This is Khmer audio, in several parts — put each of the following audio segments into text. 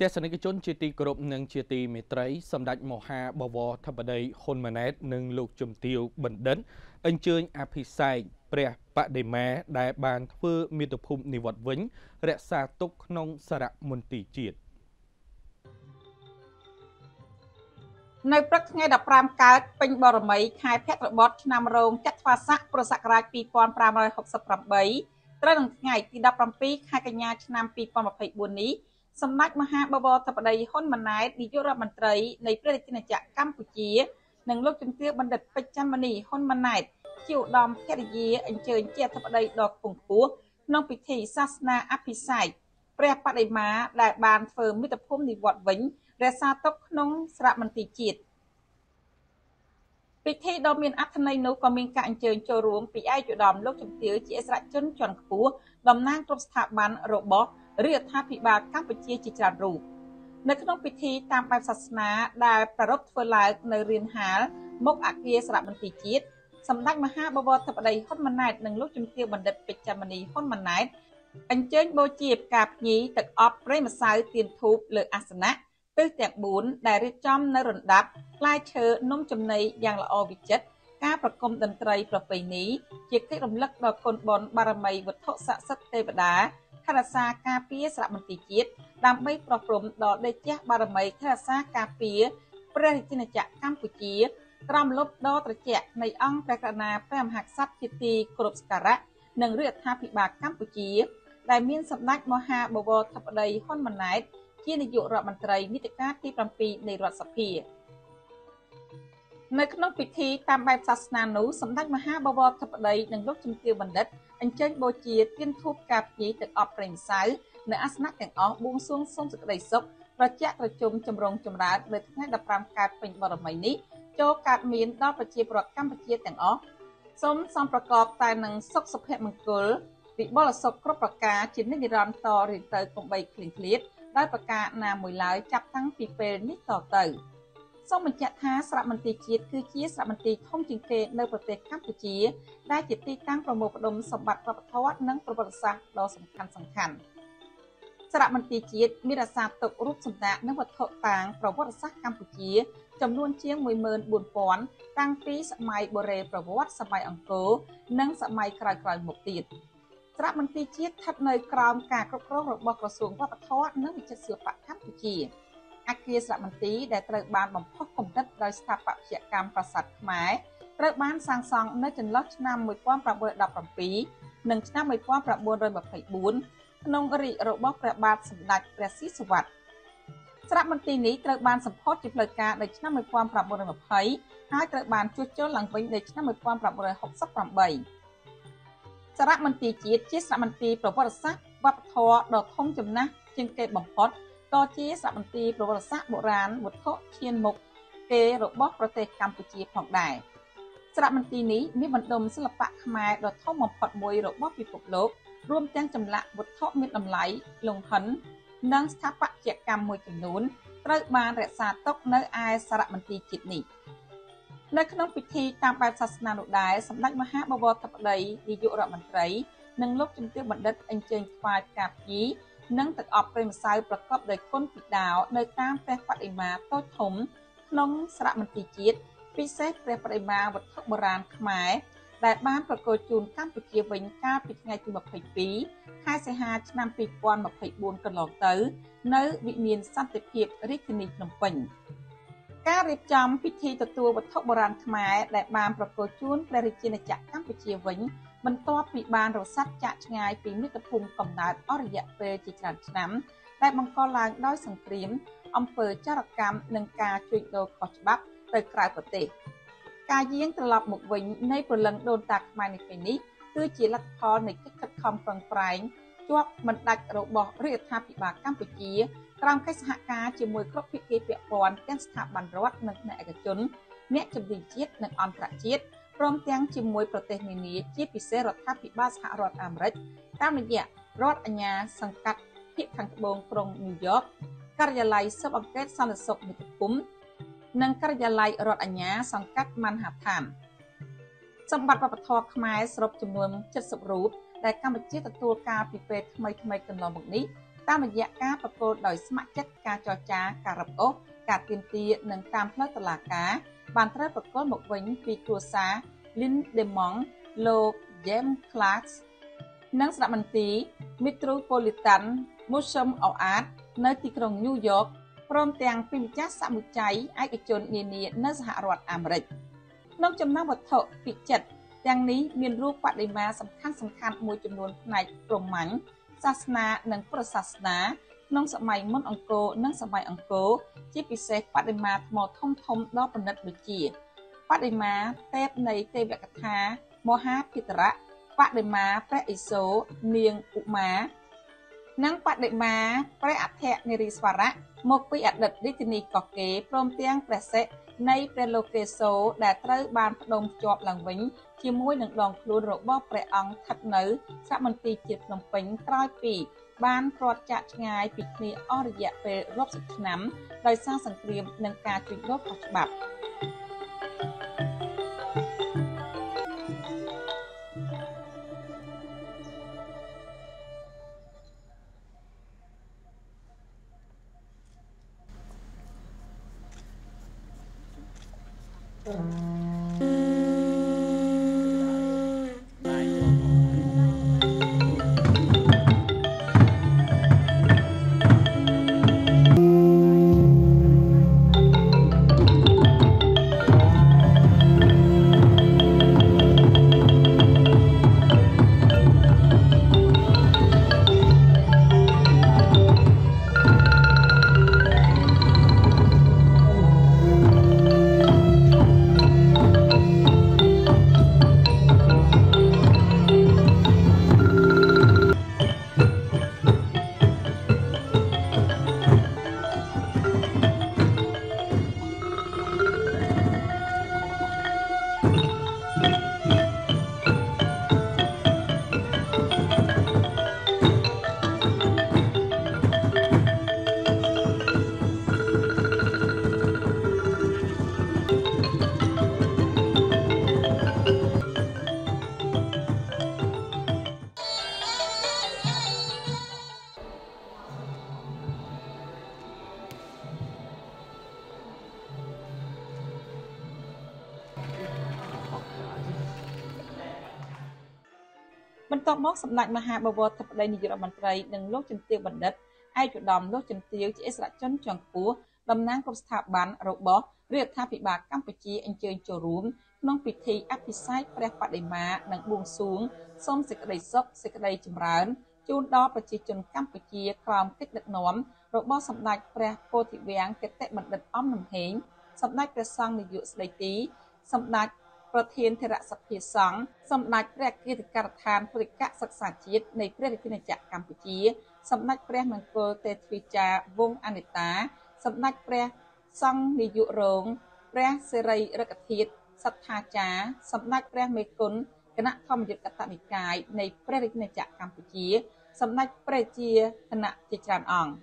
ទស្សនិកជនជាទីគោរពនិងជាទីមេត្រីសម្ដេចមហាបវរធិបតីហ៊ុនម៉ាណែត និងលោកជំទាវបណ្ឌិតអញ្ជើញអភិសេកព្រះបដិមាដែលបានធ្វើមាតុភូមិនិវត្តវិញ រក្សាទុកក្នុងសារមន្ទីរជាតិនៅព្រឹកថ្ងៃ15កើតពេញបរមីខែភទ្របទឆ្នាំរោងចត្វាស័កពុរសករាជ2568ត្រូវនឹងថ្ងៃទី17ខែកញ្ញាឆ្នាំ2024នេះ សម្ដេចមហាបវរធិបតីហ៊ុនម៉ាណែតនាយករដ្ឋមន្ត្រីនៃព្រះរាជាណាចក្រកម្ពុជានិងលោកជំទាវបណ្ឌិតពេជ្រច័ន្ទមនីហ៊ុនម៉ាណែតជាឧត្តមភរិយាអញ្ជើញជាអធិបតីដ៏ខ្ពង់ខ្ពស់ក្នុងពិធីសាសនាអភិសេកព្រះបដិមាដែលបានធ្វើមិត្តភូមិនិវត្តវិញរក្សាទុកក្នុងសារមន្ទីរជាតិ ពិធីដ៏មានអត្ថន័យនោះក៏មានការអញ្ជើញចូលរួមពីឯកឧត្តមលោកជំទាវជាអិសរាជជនជាន់ខ្ពស់តំណាងគ្រប់ស្ថាប័នរបស់រដ្ឋាភិបាលកម្ពុជាជាច្រើនរូបនៅក្នុងពិធីតាមបែបសាសនាដែលប្រារព្ធធ្វើឡើងនៅរានហាលមុខអគារសារមន្ទីរជាតិសម្ដេចមហាបវរធិបតីហ៊ុនម៉ាណែតនិងលោកជំទាវបណ្ឌិតពេជ្រចាំនីហ៊ុនម៉ាណែតអញ្ជើញបូជាផ្កាភ្ញីទឹកអប់ព្រៃម្សៅទៀនធូបលើអាសនៈ ទិសទាំង4ដែលរៀបចំនៅរណ្ដាប់ផ្លែឈើនំចំណីយ៉ាងល្អវិចិត្រការប្រគំតន្ត្រីប្រពៃណីជាកិច្ចរំលឹកដល់គុណបុណ្យបារមីវត្ថុស័ក្តិសិទ្ធិទេវតាថែរក្សាការពារសារមន្ទីរជាតិដើម្បីប្រោះព្រំដល់ដេជះបារមីថែរក្សាការពារព្រះរាជាណាចក្រកម្ពុជាក្រមលុបដ៏ត្រជាក់នៃអង្គព្រះករុណាព្រះមហាក្សត្រជាទីគោរពសក្ការៈនិងរដ្ឋាភិបាលកម្ពុជា ដែលមានសម្ដេចមហាបវរធិបតីហ៊ុនម៉ាណែត ជានាយករដ្ឋមន្ត្រីនីតិកាលទី7នៃរដ្ឋសភានៅក្នុងពិធីតាមបែបសាសនានោះសម្ដេចមហាបវរធិបតីនិងលោកជំទាវបណ្ឌិតអញ្ជើញបូជាទានធូបការភ្ញីទឹកអប់ប្រេងសៅនៅអាសនៈទាំងអស់បួងសួងសូមសេចក្តីសុខប្រជៈប្រជុំចម្រុងចម្រើននៅថ្ងៃ15កើតពេញបរមីនេះចូលកើតមានដល់ប្រជាពលរដ្ឋកម្ពុជាទាំងអស់សូមសំប្រកបតែនឹងសុខសុភមង្គលវិបុលសុខគ្រប់ប្រការជានិច្ចនិរន្តរ៍តរៀងទៅកុំបីឃ្លៀងឃ្លាត ដោយប្រការណាមួយឡើយចាប់តាំងពីពេលនេះតទៅសូមបញ្ជាក់ថាសារមន្ទីរជាតិគឺជាសារមន្ទីរធំជាងគេនៅប្រទេសកម្ពុជា ដែលជាទីតាំងប្រមូលផ្ដុំសម្បត្តិវប្បធម៌និងប្រវត្តិសាស្ត្រដ៏សំខាន់សំខាន់សារមន្ទីរជាតិមានរក្សាទុករូបសម្ដែងនិងវត្ថុតាងប្រវត្តិសាស្ត្រកម្ពុជា ចំនួនជាង14000តាំងពីសម័យបុរេប្រវត្តិសម័យអង្គរនិងសម័យក្រោយៗមកទៀត សារមន្ទីរជាតិស្ថិតនៅក្រោមការគ្រប់គ្រងរបស់ក្រសួងវប្បធម៌និងវិចិត្រសិល្បៈកម្ពុជាអគារសារមន្ទីរដែលត្រូវបានបំផុសគំនិតដោយស្ថាបត្យកម្មប្រាសាទខ្មែរត្រូវបានសាងសង់នៅចន្លោះឆ្នាំ1917និងឆ្នាំ1924ក្នុងរាជរបស់ព្រះបាទសម្ដេចព្រះស៊ីសុវត្ថិសារមន្ទីរនេះត្រូវបានសម្ពោធជាផ្លូវការនៅឆ្នាំ1920ហើយត្រូវបានជួសជុលឡើងវិញនៅឆ្នាំ1968 សារមន្ទីរជាតិជាសារមន្ទីរប្រវត្តិសាស្ត្រវប្បធម៌ដ៏ធំចំណាស់ជាងគេបំផុតក៏ជាសារមន្ទីរប្រវត្តិសាស្ត្របុរាណវត្ថុឈានមុខគេរបស់ប្រទេសកម្ពុជាផងដែរសារមន្ទីរនេះមានបណ្ដុំសិល្បៈខ្មែរដ៏ធំបំផុតមួយរបស់ពិភពលោករួមទាំងចម្លាក់វត្ថុមានតម្លៃលង្ហិននិងស្ថាបត្យកម្មមួយចំនួនត្រូវបានរក្សាទុកនៅឯសារមន្ទីរជាតិនេះ នៅក្នុងពិធីតាមបែបសាសនានោះដែរសម្ដេចមហាបវរធិបតីនាយករដ្ឋមន្ត្រីនិងលោកជំទាវបណ្ឌិតអញ្ជើញថ្វាយផ្កាភ្ញីនិងទឹកអប់ព្រៃម្សៅប្រកបដោយគុណពីដាវនៅតាមព្រះបដិមាតូចធំក្នុងសារមន្ទីរជាតិពិសេសព្រះបដិមាវត្ថុបុរាណខ្មែរដែលបានប្រកួតជូនកម្ពុជាវិញកាលពីថ្ងៃទី22ខែសីហាឆ្នាំ2024កន្លងទៅ នៅវិមានសន្តិភាពរាជធានីភ្នំពេញ ការរៀបចំពិធីទទួលវត្ថុបុរាណខ្មែរដែលបានប្រកួតជូនព្រះរាជាណាចក្រកម្ពុជាវិញបន្ទាប់ពីបានរសាត់ចាក់ឆ្ងាយពីមាតុភូមិកំណើតអស់រយៈពេលជាច្រើនឆ្នាំដែលបង្កឡើងដោយសង្គ្រាមអំពើចរកម្មនិងការជួញដូរខុសច្បាប់ទៅក្រៅប្រទេសការយាងត្រឡប់មកវិញនៃព្រលឹងដូនតាខ្មែរនេះពេលនេះគឺជាលទ្ធផលនៃកិច្ចខិតខំប្រឹងប្រែងជាប់មិនដាច់របស់រដ្ឋាភិបាលកម្ពុជា ក្រោមកិច្ចសហការជាមួយគ្រប់ភាគីពាក់ព័ន្ធទាំងស្ថាប័នរដ្ឋនិងអ្នកឯកជន អ្នកជំនាញជាតិនិងអន្តរជាតិព្រមទាំងជាមួយប្រទេសនានាជាពិសេសរដ្ឋាភិបាលសហរដ្ឋអាមេរិកតាមរយៈរដ្ឋអាជ្ញាសង្កាត់ភាគខាងត្បូងក្រុងញូវយ៉កការិយាល័យស៊ើបអង្កេតសន្តិសុខមាតុភូមិនិងការិយាល័យរដ្ឋអាជ្ញាសង្កាត់ម៉ាន់ហាថានសម្បត្តិវប្បធម៌ខ្មែរសរុបចំនួន70រូបដែលកម្ពុជាទទួលការពីពេលថ្មីថ្មីកន្លងមកនេះ តាមរយៈការប្រកល់ដោយស្ម័គ្រចិត្តការចរចាការរឹបអូសការទាមទារនិងតាមផ្លូវតុលាការបានត្រូវប្រកល់មកវិញពីគ្រួសារ Lin Demong លោក James Clark និងស្ថាប័នទី Metropolitan Museum of Art នៅទីក្រុង New York ព្រមទាំងពីម្ចាស់សមុជ័យឯកជននានានៅសហរដ្ឋអាមេរិកក្នុងចំណោមវត្ថុពិចិត្រទាំងនេះមានរូបបដិមាសំខាន់សំខាន់មួយចំនួនផ្នែកព្រហ្មញ្ញ សាសនានិងពុទ្ធសាសនាក្នុងសម័យមុនអង្គរនិងសម័យអង្គរជាពិសេសបដិមាថ្មធំធំដ៏ប្រណិតដូចជាបដិមាទេពនៃទេវកថាមហាភិតរៈបដិមាព្រះឥសូរនាងឧមានិងបដិមាព្រះអធនិរីស្វរៈមកពីអតីតរាជធានីកោះកេរព្រមទាំងព្រះសិទ្ធ នៃព្រះលោកេសោដែលត្រូវបានផ្ដុំភ្ជាប់ឡើងវិញជាមួយនឹងដងខ្លួនរបស់ព្រះអង្គស្ថិតនៅស្រមន្ទីរជាតិភ្នំពេញក្រោយពីបានព្រាត់ចាក់ឆ្ងាយពីគ្នាអស់រយៈពេលរាប់សិបឆ្នាំដោយសារសង្គ្រាមនិងការជួញដូរខុសច្បាប់ Uh, បន្ទាប់មកសម្ដេចមហាបវរធិបតីនាយករដ្ឋមន្ត្រីនិងលោកជំទាវបណ្ឌិតឯកឧត្តមលោកជំទាវជាអិសរាជជនជាន់ខ្ពស់តំណាងគ្រប់ស្ថាប័នរបស់រដ្ឋាភិបាលកម្ពុជាអញ្ជើញចូលរួមក្នុងពិធីអភិសេកព្រះបដិមានិងបួងសួងសូមសេចក្តីសុខសេចក្តីចម្រើនជូនដល់ប្រជាជនកម្ពុជាក្រោមកិច្ចដឹកនាំរបស់សម្ដេចព្រះពោធិវាំងគតិបណ្ឌិតអំនំហេងសម្ដេចព្រះសង្ឃនាយកស្ដីទីសម្ដេច ប្រធានធរសភាសង្ឃសម្ដេចព្រះគិតិការដ្ឋានពុរិកសិក្សាជាតិនៃព្រះរាជាណាចក្រកម្ពុជាសម្ដេចព្រះមង្គលទេទ្វីចាវងអនិតាសម្ដេចព្រះសង្ឃនាយករងព្រះសិរីរកធាតសត្ថាចារសម្ដេចព្រះមេគុណគណៈធម្មយុត្តកតនិកាយនៃព្រះរាជាណាចក្រកម្ពុជាសម្ដេចព្រះជាគណៈជាច្រើនអង្គ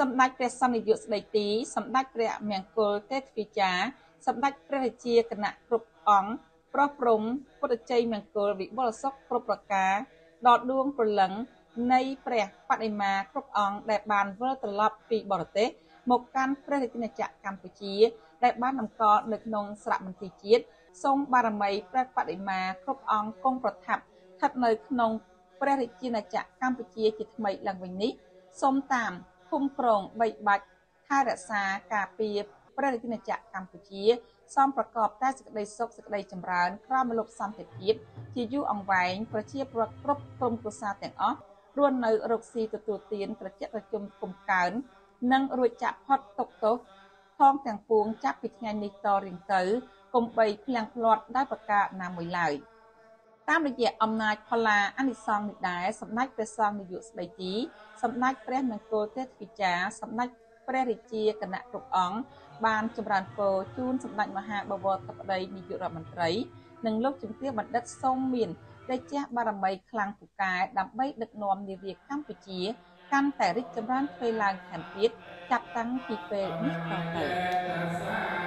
សម្ដេចព្រះសន្និយុស្ដីទីសម្ដេចព្រះមង្គលទេទ្វីចាសម្ដេចព្រះរាជាគណៈគ្រប់ អង្គប្រោះព្រំពុទ្ធជ័យមង្គលវិបុលសុខគ្រប់ប្រការដល់ដួងព្រលឹងនៃព្រះបដិមាគ្រប់អង្គដែលបានវិលត្រឡប់ពីបរទេសមកកាន់ព្រះរាជាណាចក្រកម្ពុជា ដែលបានតម្កល់នៅក្នុងស្រមន្ទីរជាតិសូមបារមីព្រះបដិមាគ្រប់អង្គគង់ប្រថាប់ស្ថិតនៅក្នុងព្រះរាជាណាចក្រកម្ពុជាជាថ្មីឡើងវិញនេះសូមតាមភូមិក្រុងបីបាច់ថែរក្សាការពារព្រះរាជាណាចក្រកម្ពុជា សំប្រកបតែសេចក្តីសុខសេចក្តីចម្រើនក្រោមមលុបសន្តិភាពជាយូរអង្វែងប្រជាពលរដ្ឋគ្រប់ក្រុមគ្រួសារទាំងអស់រស់នៅរកស៊ីទទួលទានត្រជាក់ត្រជុំគុំកើននិងរួចចាក់ផុតទុកទោសផងទាំងពួងចាប់ពីថ្ងៃនេះតរៀងទៅកុំបីភ្លាំងភ្លាត់ដោយប្រការណាមួយឡើយតាមរយៈអំណាចផល្លាអនិសង្ឃនេះដែរសម្ដេចព្រះសង្ឃនាយកស្ដីទីសម្ដេចព្រះមង្គលទេពវិចាសម្ដេច ព្រះរាជាគណៈគ្រប់អង្គបានចម្រើនពរជូនសម្ដេចមហាបវរធិបតីនាយករដ្ឋមន្ត្រីនិងលោកជំទាវបណ្ឌិតសូមមានដែលជះបារមីខ្លាំងពូកែដើម្បីដឹកនាំនាវាកម្ពុជាកាន់តែរីកចម្រើនទ្វេឡើងថែមទៀតចាប់តាំងពីពេលនេះតទៅ